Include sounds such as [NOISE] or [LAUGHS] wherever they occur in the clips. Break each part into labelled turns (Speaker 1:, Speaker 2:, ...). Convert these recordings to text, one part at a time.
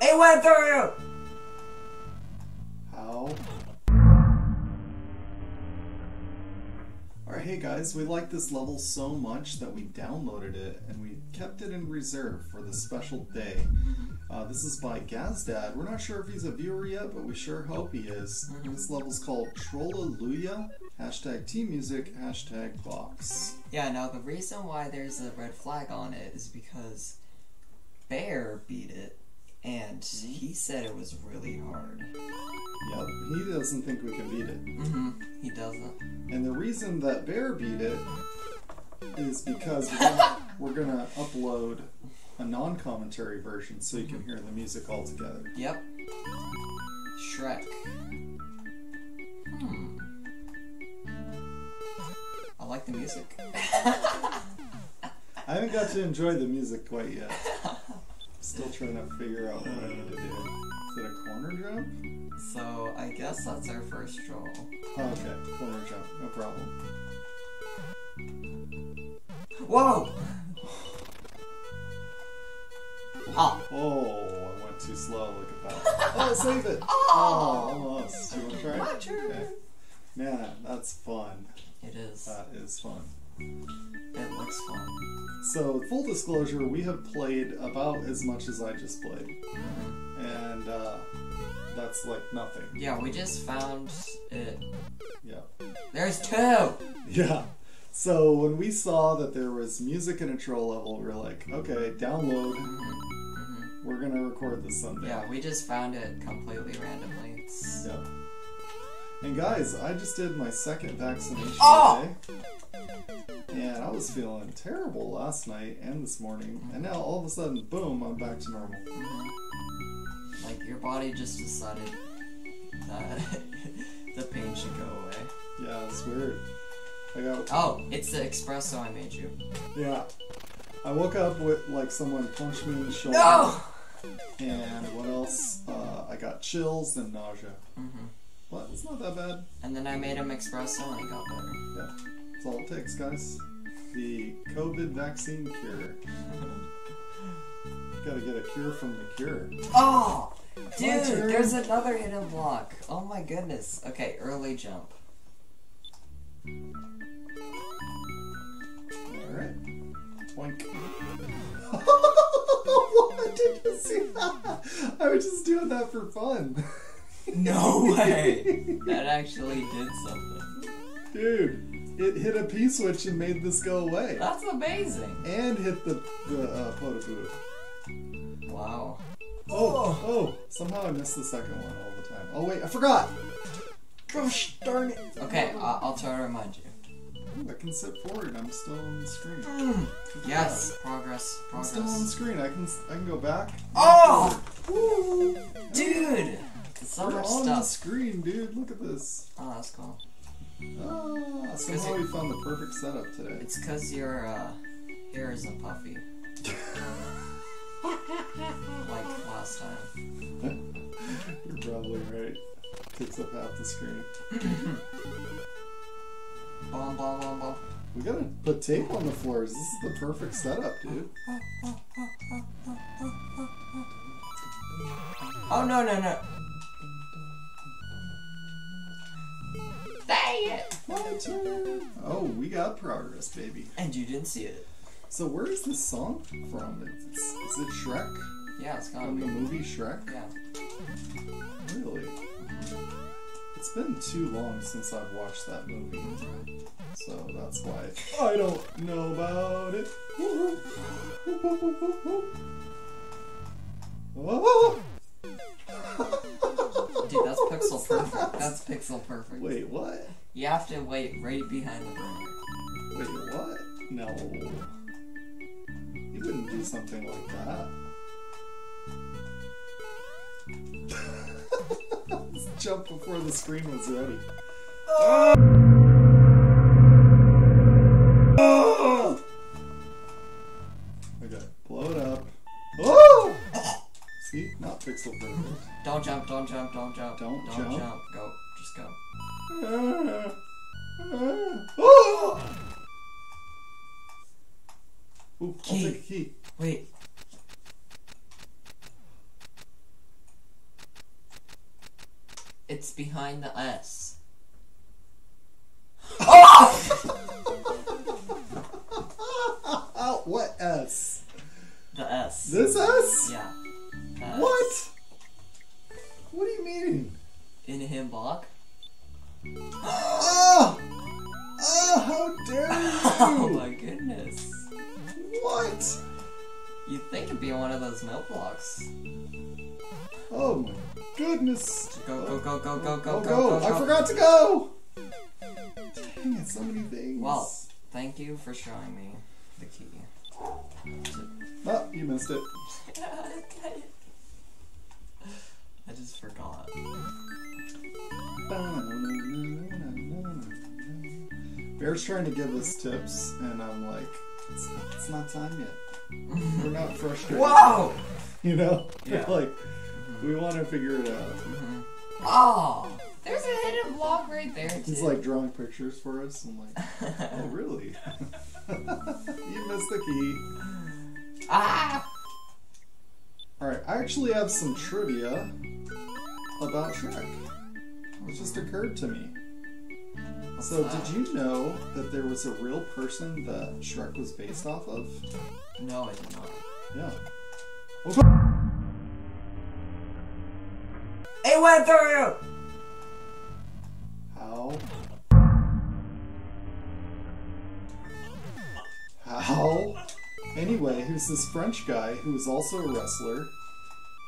Speaker 1: It went through!
Speaker 2: How? Alright, hey guys, we like this level so much that we downloaded it and we kept it in reserve for this special day. Uh, this is by Gazdad. We're not sure if he's a viewer yet, but we sure hope he is. This level's called Trollalooya, hashtag T Music, hashtag box.
Speaker 1: Yeah, now the reason why there's a red flag on it is because Bear beat it, and he said it was really hard.
Speaker 2: Yep, he doesn't think we can beat it.
Speaker 1: Mm-hmm. He doesn't.
Speaker 2: And the reason that Bear beat it is because we're gonna, [LAUGHS] we're gonna upload a non-commentary version so you can hear the music all together.
Speaker 1: Yep. Shrek. Hmm. I like the music. [LAUGHS]
Speaker 2: I haven't got to enjoy the music quite yet. [LAUGHS] Still trying to figure out what I need to do. Is it a corner jump?
Speaker 1: so I guess that's our first troll.
Speaker 2: Oh, okay, corner jump, no problem.
Speaker 1: Whoa! Oh,
Speaker 2: Oh, I went too slow. Look at that. [LAUGHS] Oh, save it. Oh, oh almost. You want to try?
Speaker 1: My
Speaker 2: it?
Speaker 1: turn.
Speaker 2: Okay. Man, that's fun.
Speaker 1: it is.
Speaker 2: That is fun.
Speaker 1: It looks fun.
Speaker 2: So, full disclosure, we have played about as much as I just played. And, uh, that's like nothing.
Speaker 1: Yeah, we just found it.
Speaker 2: Yeah.
Speaker 1: There's two!
Speaker 2: Yeah. So, when we saw that there was music in a troll level, we were like, okay, download. We're gonna record this someday.
Speaker 1: Yeah, we just found it completely randomly. It's...
Speaker 2: Yep. And guys, I just did my second vaccination
Speaker 1: Oh!
Speaker 2: today. And I was feeling terrible last night and this morning. And now all of a sudden, boom, I'm back to normal.
Speaker 1: Like, your body just decided that [LAUGHS] the pain should go away.
Speaker 2: Yeah, it's weird. I got
Speaker 1: Oh, it's the espresso I made you.
Speaker 2: yeah. I woke up with like someone punched me in the shoulder.
Speaker 1: No!
Speaker 2: And what else? Uh, I got chills and nausea.
Speaker 1: hmm
Speaker 2: But it's not that bad.
Speaker 1: And then I made him espresso and he got better.
Speaker 2: Yeah, that's all it takes, guys. The COVID vaccine cure. [LAUGHS] Gotta get a cure from the cure.
Speaker 1: Oh! Dude, there's another hidden block. Oh my goodness. Okay, early jump.
Speaker 2: Alright. Boink. [LAUGHS] what did you see that? I was just doing that for fun.
Speaker 1: No way! [LAUGHS] that actually did something.
Speaker 2: Dude, it hit a P switch and made this go away.
Speaker 1: That's amazing.
Speaker 2: And hit the, the uh, Pota
Speaker 1: Wow.
Speaker 2: Oh, oh, somehow I missed the second one all the time. Oh wait, I forgot! Gosh darn it!
Speaker 1: Okay, I- I'll try to remind you.
Speaker 2: Ooh, I can sit forward, I'm still on the screen. Good
Speaker 1: Yes, progress,
Speaker 2: I'm still on the screen. I can I can go back.
Speaker 1: Oh!
Speaker 2: Woo!
Speaker 1: Dude! So
Speaker 2: We're
Speaker 1: much
Speaker 2: on the screen, dude. Look at this.
Speaker 1: Oh, that's cool.
Speaker 2: Ah, somehow we found the perfect setup today.
Speaker 1: It's cause your uh, hair isn't puffy. like last time. [LAUGHS]
Speaker 2: You're probably right. Takes up half the screen. We gotta put tape on the floors. This is the perfect setup, dude.
Speaker 1: Oh, no, no, no.
Speaker 2: Oh, we got progress, baby.
Speaker 1: And you didn't see it.
Speaker 2: So where is this song from? It's, is it Shrek?
Speaker 1: Yeah, it's gotta
Speaker 2: From the movie Shrek?
Speaker 1: Yeah.
Speaker 2: Really? It's been too long since I've watched that movie. So that's why I don't know about it. Oh!
Speaker 1: Dude, that's pixel perfect. That's pixel perfect.
Speaker 2: Wait, what?
Speaker 1: You have to wait right behind the burner.
Speaker 2: Wait, what? No. You wouldn't do something like that. [LAUGHS] Jump before the screen was ready. Okay,
Speaker 1: jump, don't jump, don't jump.
Speaker 2: Don't,
Speaker 1: don't
Speaker 2: jump.
Speaker 1: jump. Go, just go.
Speaker 2: Ah, ah. Ooh,
Speaker 1: key.
Speaker 2: I'll take key.
Speaker 1: Wait. It's behind the S. one of those note blocks.
Speaker 2: Oh my goodness.
Speaker 1: Go, go, go, go, go, go,
Speaker 2: Go,
Speaker 1: go,
Speaker 2: go.
Speaker 1: go,
Speaker 2: I forgot to go! Dang it, so many things.
Speaker 1: Well, thank you for showing me the key.
Speaker 2: Oh, you missed it. [LAUGHS]
Speaker 1: I just forgot.
Speaker 2: Bear's trying to give us tips, and I'm like, it's not, it's not time yet. We're not frustrated.
Speaker 1: Whoa!
Speaker 2: You know?
Speaker 1: Yeah. [LAUGHS]
Speaker 2: like, we want to figure it out.
Speaker 1: Oh! There's a hidden block right there,
Speaker 2: He's
Speaker 1: too.
Speaker 2: like drawing pictures for us. I'm like, [LAUGHS] oh, really? [LAUGHS] you missed the key.
Speaker 1: ah!
Speaker 2: Alright, I actually have some trivia about Shrek. It just occurred to me. So, did you know that there was a real person that Shrek was based off of?
Speaker 1: No, I did not.
Speaker 2: Yeah.
Speaker 1: It went through!
Speaker 2: How? How? Anyway, who's this French guy who is also a wrestler,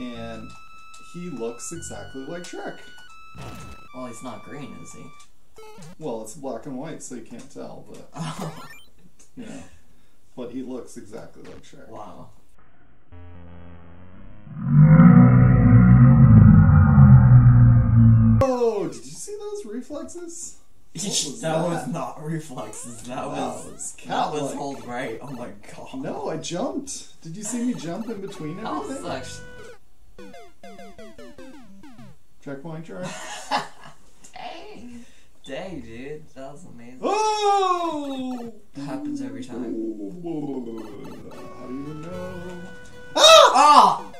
Speaker 2: and he looks exactly like Shrek.
Speaker 1: Well, he's not green, is he?
Speaker 2: Well, it's black and white, so you can't tell, but [LAUGHS]
Speaker 1: Oh,
Speaker 2: you know. But he looks exactly like Shrek.
Speaker 1: wow.
Speaker 2: Oh, did you see those reflexes? [LAUGHS] was
Speaker 1: that, was not reflexes. That was
Speaker 2: That was
Speaker 1: that was hold right. Oh my god.
Speaker 2: No, I jumped. Did you see me jump in between
Speaker 1: That
Speaker 2: everything? Checkpoint, try. [LAUGHS]
Speaker 1: dang, dude. That was amazing.
Speaker 2: Oh!
Speaker 1: That happens every time.
Speaker 2: How do you know?
Speaker 1: Ah!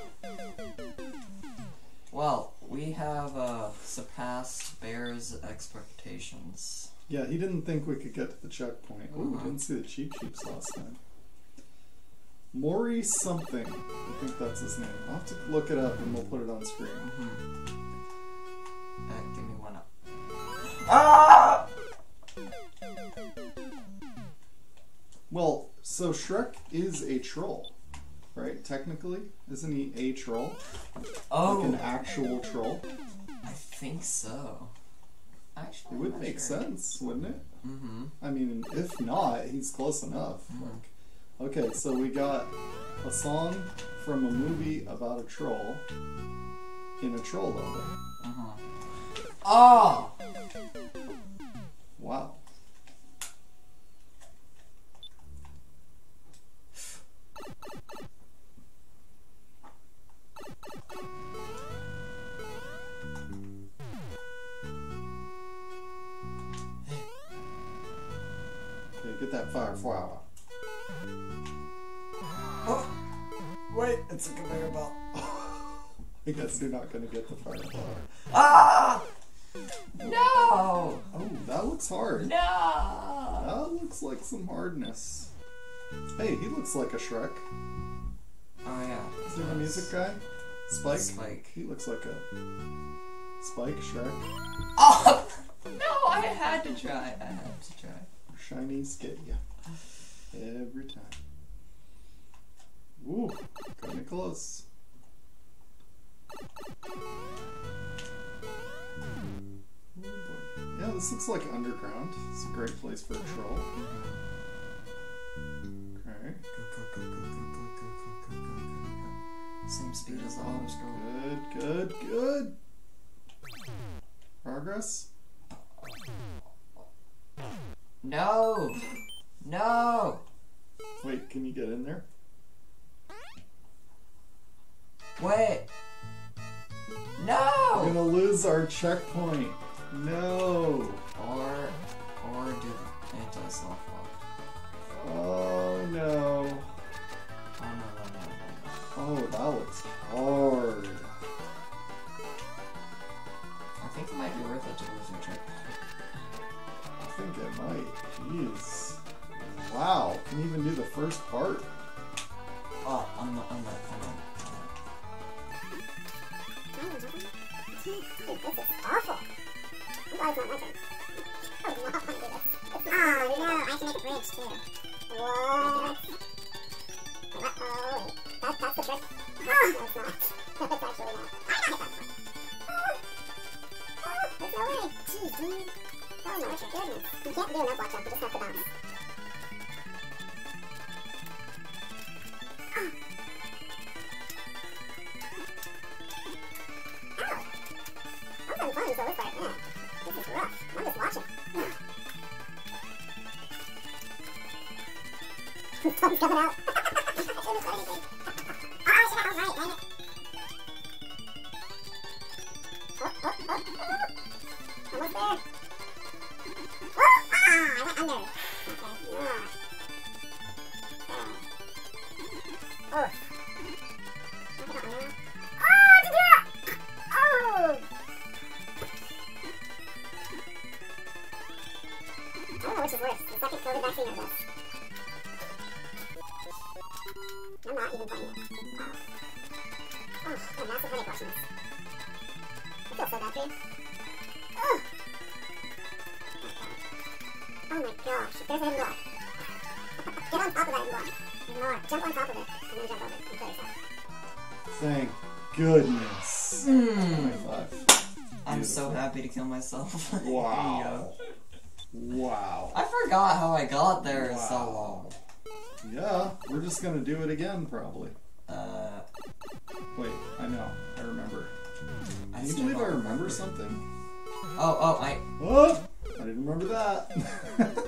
Speaker 1: Well, we have uh, surpassed Bear's expectations.
Speaker 2: Yeah, he didn't think we could get to the checkpoint. Ooh,
Speaker 1: Uh-huh.
Speaker 2: didn't see the Cheep Cheeps last time. Maury something. I think that's his name. I'll have to look it up and we'll put it on screen.
Speaker 1: One up. Ah!
Speaker 2: Well, so Shrek is a troll, right? Technically, isn't he a troll?
Speaker 1: Oh,
Speaker 2: Like an actual troll?
Speaker 1: I think so. Actually,
Speaker 2: It would make sense, wouldn't it?
Speaker 1: Mm-hmm.
Speaker 2: I mean, if not, he's close enough. Like, okay, so we got a song from a movie about a troll in a troll level.
Speaker 1: Uh-huh. Oh!
Speaker 2: Wow. Okay, get that fire flower.
Speaker 1: oh! Wait, it's a conveyor belt. [LAUGHS]
Speaker 2: I guess you're not gonna get the fire flower.
Speaker 1: Ah! No!
Speaker 2: Oh, that looks hard.
Speaker 1: No!
Speaker 2: That looks like some hardness. Hey, he looks like a Shrek.
Speaker 1: Oh yeah.
Speaker 2: Is he the music guy? Spike?
Speaker 1: Spike.
Speaker 2: He looks like a Spike Shrek.
Speaker 1: Oh! [LAUGHS] No, I had to try. I had to try.
Speaker 2: Spinies get ya. Every time. Ooh, kinda close. This looks like underground. It's a great place for a troll. Okay.
Speaker 1: Same speed as the others go.
Speaker 2: Good, good, good. Progress?
Speaker 1: No! No!
Speaker 2: Wait, can you get in there?
Speaker 1: Wait! No!
Speaker 2: We're gonna lose our checkpoint. No.
Speaker 1: Or do the anti-soft
Speaker 2: Jeez,
Speaker 3: dude. Oh my goodness. You can't do an up you just have to bounce. Went
Speaker 2: Thank goodness. Five.
Speaker 1: I'm so happy to kill myself. [LAUGHS]
Speaker 2: Wow. Wow.
Speaker 1: I forgot how I got there in so long.
Speaker 2: Yeah, we're just gonna do it again, probably.
Speaker 1: Uh,
Speaker 2: Wait, I know. I remember.
Speaker 1: I
Speaker 2: Can you believe I
Speaker 1: don't
Speaker 2: remember something?
Speaker 1: Oh, oh, I.
Speaker 2: Oh! I didn't remember that. [LAUGHS]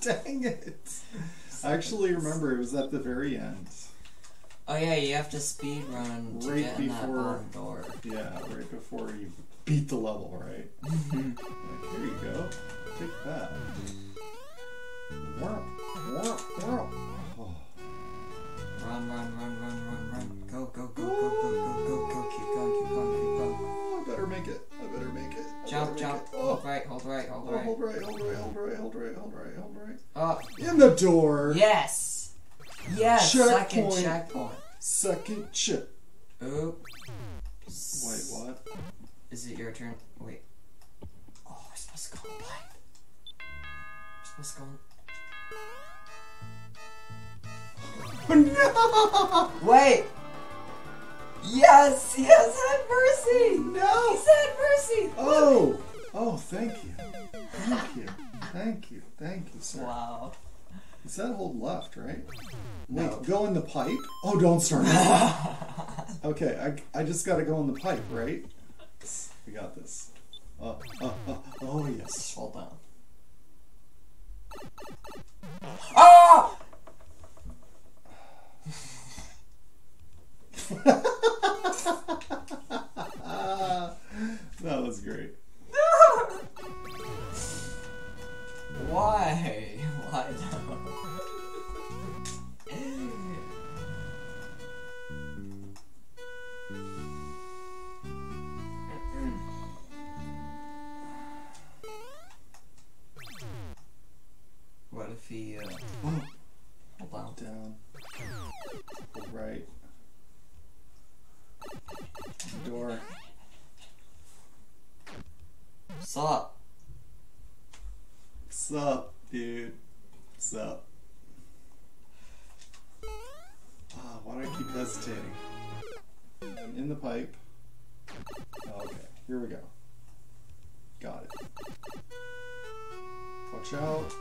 Speaker 2: Dang it. I actually remember it was at the very end.
Speaker 1: Oh yeah, you have to speed run to
Speaker 2: Right
Speaker 1: get in that
Speaker 2: before-
Speaker 1: bottom door.
Speaker 2: Yeah, right before you beat the level, right?
Speaker 1: Mm-hmm.
Speaker 2: Like, here you go. Take that. Wah, wah. Oh,
Speaker 1: Run, run, run, run, run, run. Go, go, go, go, go, go, go, go. Keep going, keep going, keep going.
Speaker 2: Oh, I better make it. I better make it. I
Speaker 1: Jump, jump.
Speaker 2: it. Oh,
Speaker 1: right, hold right, hold
Speaker 2: oh,
Speaker 1: right.
Speaker 2: hold right, hold right, hold right, hold right, hold right, hold right, hold right.
Speaker 1: Oh,
Speaker 2: In the door.
Speaker 1: yes! Yes, second
Speaker 2: Checkpoint.
Speaker 1: Checkpoint.
Speaker 2: Second chip.
Speaker 1: Oop.
Speaker 2: Wait, what?
Speaker 1: Is it your turn? Wait. Oh, we're supposed to go on pipe. We're supposed to go on...
Speaker 2: no! [LAUGHS]
Speaker 1: Wait! Yes! Yes! Had mercy!
Speaker 2: No!
Speaker 1: He said mercy!
Speaker 2: Oh! Oh, thank you. Thank you. Thank you. Thank you, sir.
Speaker 1: Wow.
Speaker 2: Is that hold left, right?
Speaker 1: No.
Speaker 2: Wait, go in the pipe? Oh, don't start. [LAUGHS] okay, I, I just gotta go in the pipe, right? We got this. Oh, oh, oh, oh yes.
Speaker 1: Hold on. Oh!
Speaker 2: that was great. [LAUGHS]
Speaker 1: Why? Why
Speaker 2: in the pipe. Okay, here we go. Got it. Watch out.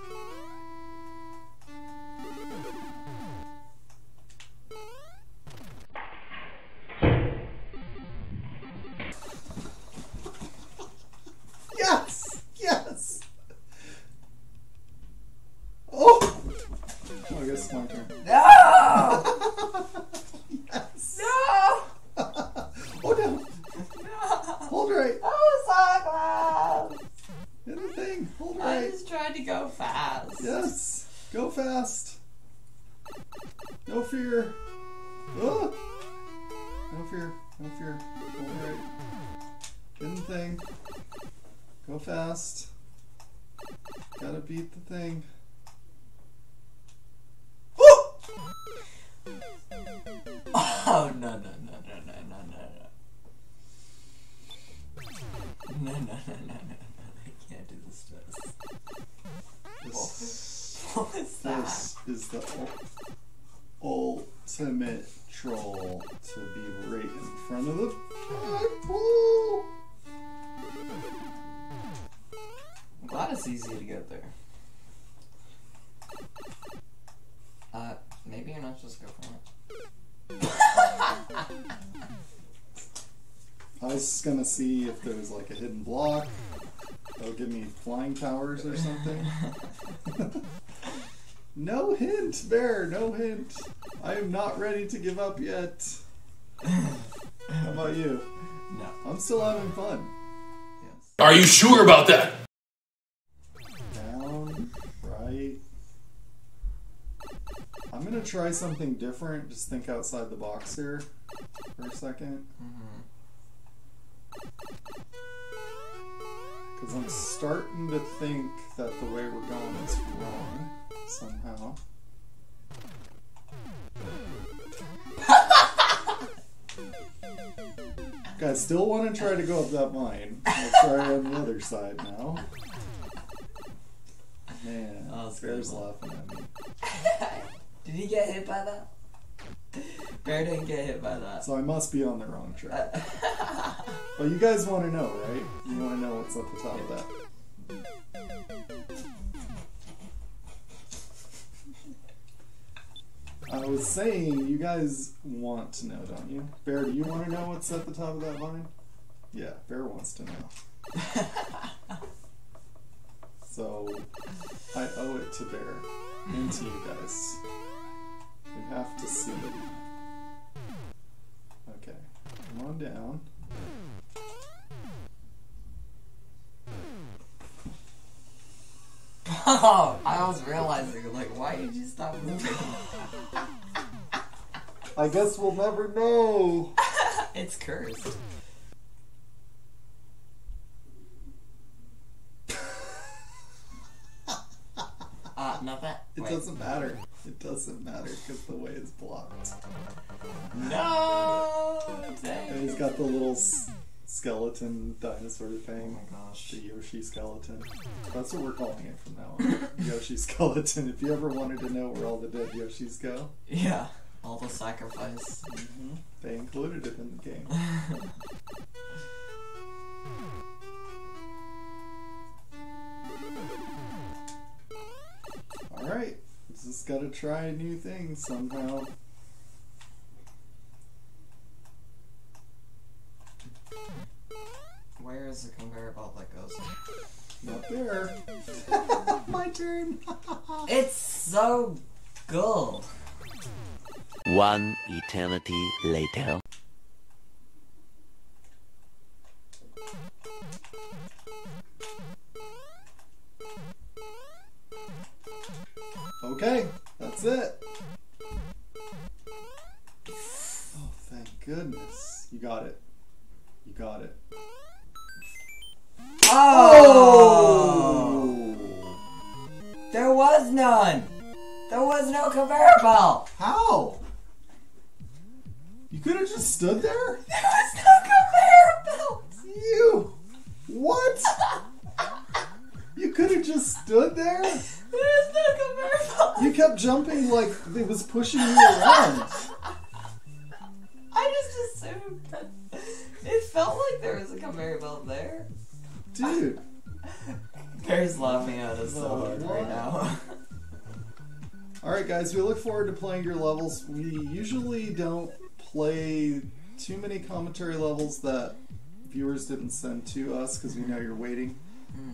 Speaker 1: Just tried to go fast.
Speaker 2: Yes! Go fast! No fear! Oh! No fear! No fear! Hold right! Get the thing! Go fast! gotta beat the thing.
Speaker 1: Oh no no no no no no no no. No no no no no no. I can't do this to us.
Speaker 2: This,
Speaker 1: What was that?
Speaker 2: this is the ultimate troll to be right in front of the flagpole.
Speaker 1: I'm glad it's easy to get there. Uh, maybe you're not just go for it. [LAUGHS]
Speaker 2: I was just gonna see if there was like a hidden block. That'll give me flying powers or something. [LAUGHS] no hint, Bear, no hint. I am not ready to give up yet. How about you?
Speaker 1: No.
Speaker 2: I'm still having fun.
Speaker 1: Yes.
Speaker 4: Are you sure about that?
Speaker 2: Down, right. I'm gonna try something different. Just think outside the box here for a second. Mm-hmm. Because I'm starting to think that the way we're going is wrong somehow. [LAUGHS] Guys, still want to try to go up that vine. I'll try on the other side now. Man,
Speaker 1: Oh,
Speaker 2: Bear's laughing at me. [LAUGHS]
Speaker 1: Did he get hit by that? Bear didn't get hit by that.
Speaker 2: So I must be on the wrong track. [LAUGHS] But you guys want to know, right? You want to know what's at the top of that. I was saying, you guys want to know, don't you? Bear, do you want to know what's at the top of that vine? Yeah, Bear wants to know. [LAUGHS] So, I owe it to Bear and to you guys. We have to see. Me. Okay, come on down.
Speaker 1: Oh, [LAUGHS] I was realizing, like, why did you stop moving? [LAUGHS]
Speaker 2: I guess we'll never know. [LAUGHS]
Speaker 1: it's cursed. Uh, not that.
Speaker 2: It
Speaker 1: Wait.
Speaker 2: doesn't matter. It doesn't matter because the way is blocked.
Speaker 1: No!
Speaker 2: And he's got the little skeleton dinosaur
Speaker 1: Oh
Speaker 2: thing.
Speaker 1: my gosh.
Speaker 2: The Yoshi skeleton. That's what we're calling it from now on. [LAUGHS] Yoshi skeleton. If you ever wanted to know where all the dead Yoshis go,
Speaker 1: Yeah. All the sacrifice. Mm-hmm.
Speaker 2: they included it in the game. [LAUGHS] Alright. Just gotta try new things somehow.
Speaker 5: Eternity later.
Speaker 2: Okay, that's it. Oh, thank goodness. You got it. You got it.
Speaker 1: Oh! oh! There was none! There was no conveyor belt!
Speaker 2: How? You could have just stood there?
Speaker 1: There was no conveyor belt!
Speaker 2: You! What? You could have just stood there?
Speaker 1: There was no conveyor belt!
Speaker 2: You kept jumping like it was pushing you around.
Speaker 1: I just assumed that it felt like there was a conveyor belt there.
Speaker 2: Dude.
Speaker 1: Bear's laughing at us so hard right now.
Speaker 2: Alright, guys, we look forward to playing your levels. We usually don't play too many commentary levels that viewers didn't send to us because we know you're waiting.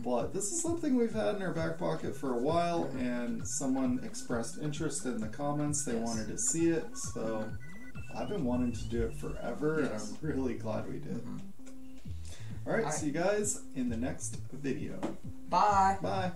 Speaker 2: But this is something we've had in our back pocket for a while, and someone expressed interest in the comments. They
Speaker 1: Yes.
Speaker 2: wanted to see it, so I've been wanting to do it forever,
Speaker 1: Yes.
Speaker 2: and I'm really glad we did.
Speaker 1: Mhm.
Speaker 2: Alright,
Speaker 1: Alright.
Speaker 2: see you guys in the next video.
Speaker 1: Bye!
Speaker 2: Bye.